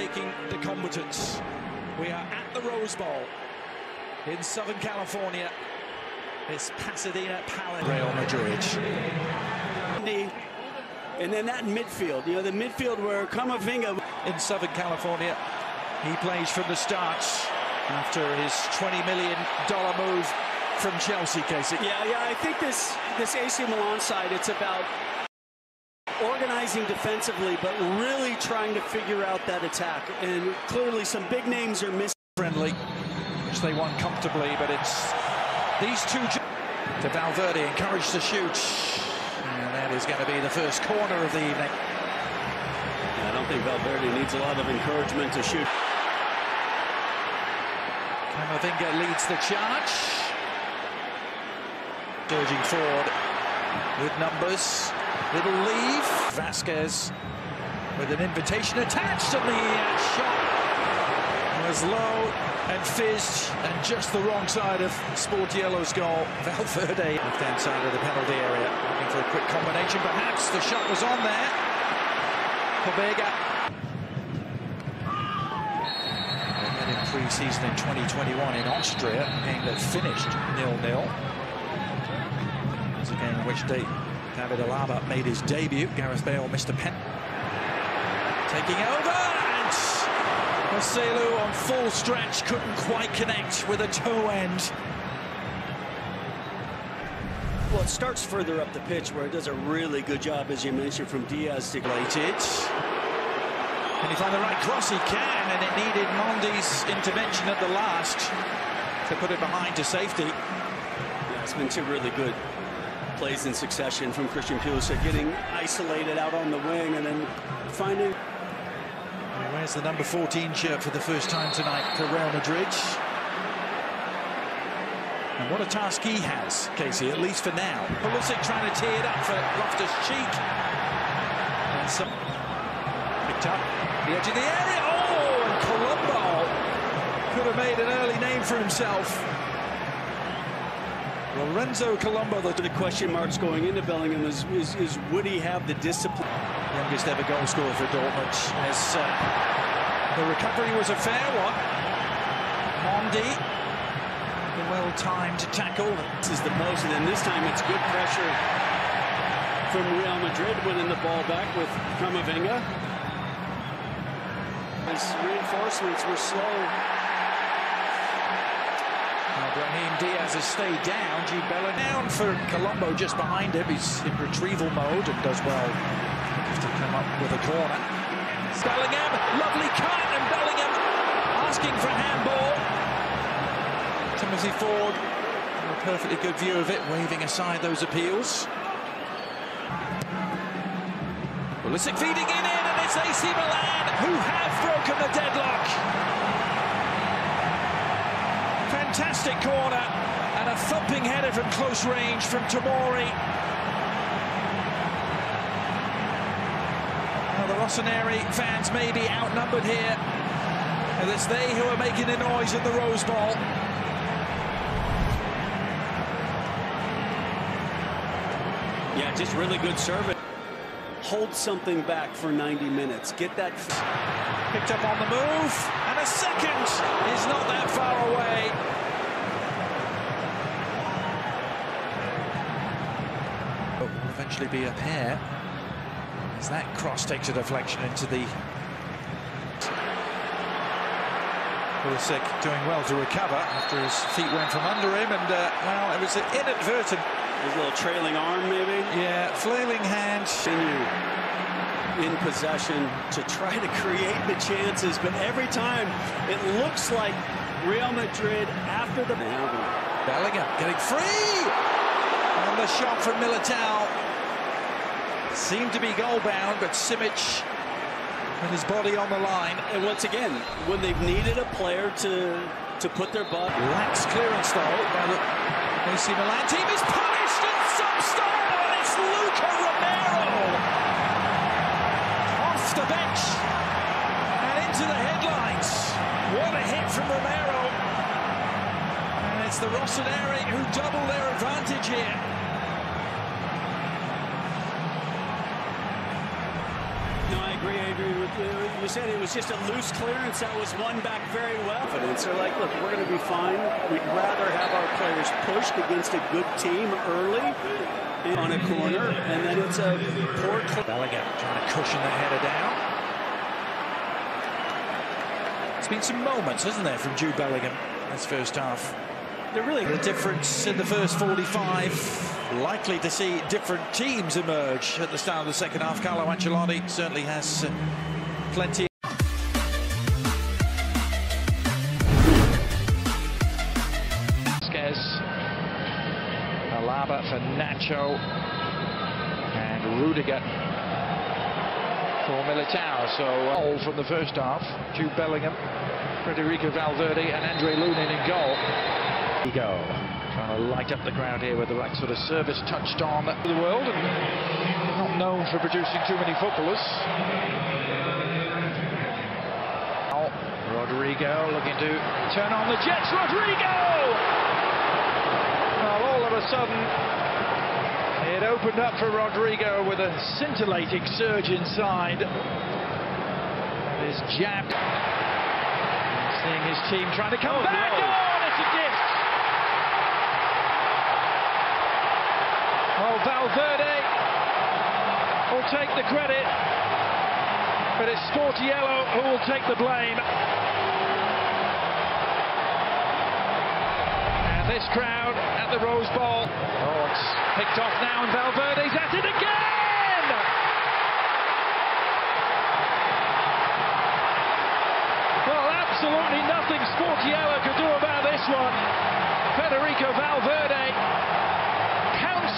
painstaking the combatants. We are at the Rose Bowl in Southern California. It's Pasadena Palace. Real Madrid. And then that midfield, you know, the midfield where Camavinga in Southern California. He plays from the start after his $20 million move from Chelsea, Casey. Yeah, yeah, I think this, this AC Milan side, it's about organizing defensively, but really trying to figure out that attack. And clearly some big names are missing. Friendly, which they won comfortably, but it's these two to Valverde, encouraged to shoot. And that is going to be the first corner of the evening. I don't think Valverde needs a lot of encouragement to shoot. Camavinga leads the charge. Surging forward with numbers. Little leave. Vasquez with an invitation attached, and the shot was low and fizzed, and just the wrong side of Sportiello's goal. Valverde, left-hand side of the penalty area, looking for a quick combination. Perhaps the shot was on there. Pobega. in pre-season in 2021 in Austria, a game that finished nil-nil. It's a game in which David Alaba made his debut. Gareth Bale missed a pen. Taking over, and Marcelo on full stretch couldn't quite connect with a toe end. Well, it starts further up the pitch where it does a really good job, as you mentioned, from Diaz to Blated. Can he find the right cross? He can, and it needed Mendy's intervention at the last to put it behind to safety. Yeah, it's been two really good plays in succession from Christian Pulisic, getting isolated out on the wing and then finding... He wears the number 14 shirt for the first time tonight for Real Madrid. And what a task he has, Casey, at least for now. Pulisic trying to tee it up for Loftus-Cheek. And some picked up the edge of the area. Oh, and Colombo could have made an early name for himself. Lorenzo Colombo, the, the question marks going into Bellingham is, is, is, would he have the discipline? Youngest ever goal scorer for Dortmund. As uh, the recovery was a fair one. Mondi, the well-timed tackle. This is the post, and then this time it's good pressure from Real Madrid, winning the ball back with Camavinga. As reinforcements were slow. Brahim Diaz has stayed down. Bellingham down for Colombo just behind him. He's in retrieval mode and does well to come up with a corner. Bellingham, lovely cut, and Bellingham asking for handball. Timothy Ford, a perfectly good view of it, waving aside those appeals. Pulisic feeding in, in, and it's AC Milan who have broken the deadlock. Fantastic corner and a thumping header from close range from Tomori. Now the Rossoneri fans may be outnumbered here. And it's they who are making the noise in the Rose Bowl. Yeah, just really good service. Hold something back for 90 minutes. Get that picked up on the move, and a second is not that far away. Will eventually be a pair as that cross takes a deflection into the. Pulisic doing well to recover after his feet went from under him, and uh, well, it was an inadvertent his little trailing arm, maybe? Yeah, flailing hand. Continue in possession to try to create the chances, but every time it looks like Real Madrid after the... Bellingham getting free! And the shot from Militao seemed to be goal-bound, but Simic with his body on the line. And once again, when they've needed a player to to put their butt... Lax clearance, though, by the AC Milan team is punished and some style, and it's Luka Romero off the bench and into the headlines. What a hit from Romero. And it's the Rossoneri who double their advantage here. No, I agree. agree, With you said it was just a loose clearance that was won back very well. They're like, look, we're going to be fine. We'd rather have our players pushed against a good team early on a corner, and then it's a poor. Bellingham trying to cushion the header down. It's been some moments, hasn't there, from Jude Bellingham this first half. They're really the difference in the first 45. Likely to see different teams emerge at the start of the second half. Carlo Ancelotti certainly has uh, plenty. Vasquez, Alaba for Nacho, and Rudiger for Militao. So all from the first half. Jude Bellingham, Federico Valverde, and Andre Lunin in goal. Go. Trying to light up the ground here with the right sort of service touched on the world and not known for producing too many footballers. Now, Rodrygo looking to turn on the Jets. Rodrygo! Well, all of a sudden, it opened up for Rodrygo with a scintillating surge inside. This jab. Seeing his team trying to come oh, back. No. Oh, it's a gift. Oh, Valverde will take the credit, but it's Sportiello who will take the blame. And this crowd at the Rose Bowl. Oh, it's picked off now, and Valverde's at it again! Well, absolutely nothing Sportiello could do about this one. Federico Valverde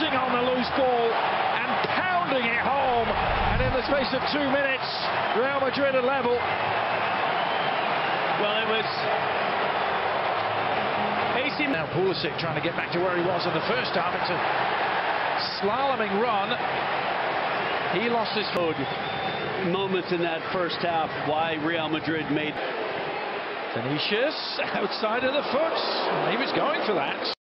pouncing on the loose ball and pounding it home. And in the space of two minutes, Real Madrid are level. Well, it was AC. Now Pulisic trying to get back to where he was in the first half. It's a slaloming run. He lost his foot. Moments in that first half, why Real Madrid made. Vinicius outside of the foot. He was going for that.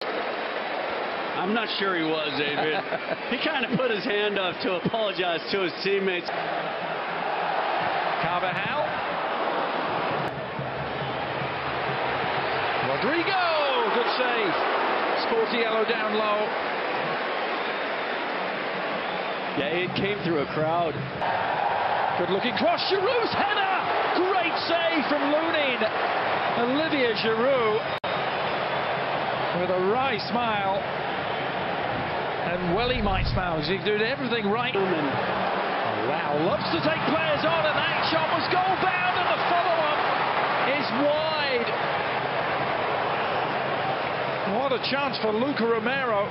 I'm not sure he was, Adrian. he kind of put his hand up to apologize to his teammates. Carvajal. Rodrygo, good save. Sportiello down low. Yeah, it came through a crowd. Good looking cross. Giroud's header. Great save from Lunin. Olivier Giroud with a wry smile. And well, he might smile because he's doing everything right. Oh, wow, loves to take players on, and that shot was goal bound, and the follow-up is wide. What a chance for Luka Romero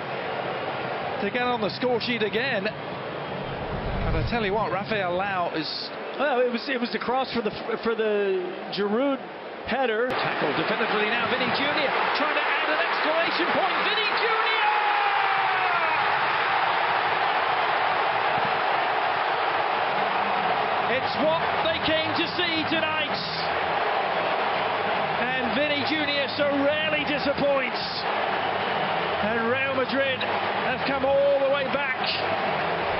to get on the score sheet again. And I tell you what, Rafael Leão is. Well, it was it was the cross for the for the Giroud header. Tackled definitively now. Vinny Jr. trying to add an exclamation point. Vinny Jr. It's what they came to see tonight. And Vinny Jr. so rarely disappoints. And Real Madrid have come all the way back.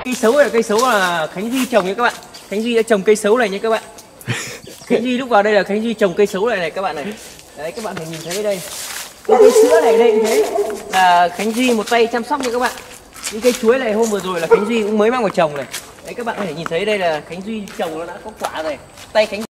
Cây sấu là cây sấu là Khánh Duy trồng nha các bạn. Khánh Duy đã trồng cây sấu này nha các bạn. Khánh Duy lúc vào đây là Khánh Duy trồng cây sấu này này các bạn này. Đấy các bạn thể nhìn thấy đây. Cái cây sữa này đây cũng thế là Khánh Duy một tay chăm sóc nha các bạn. Những cây chuối này hôm vừa rồi là Khánh Duy cũng mới mang vào trồng này. Đấy, các bạn có thể nhìn thấy đây là Khánh Duy trồng nó đã có quả rồi. Tay Khánh